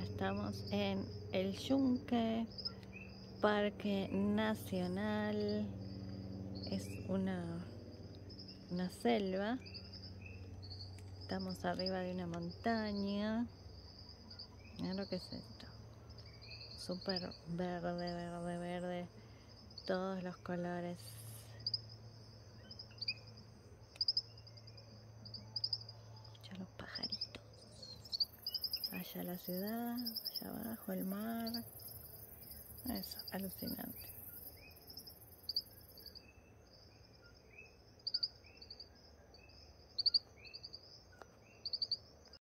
Estamos en el Yunque, Parque Nacional. Es una, una selva. Estamos arriba de una montaña. Mira lo que es esto. Súper verde, verde, verde. Todos los colores. Allá la ciudad, allá abajo el mar. Eso, alucinante.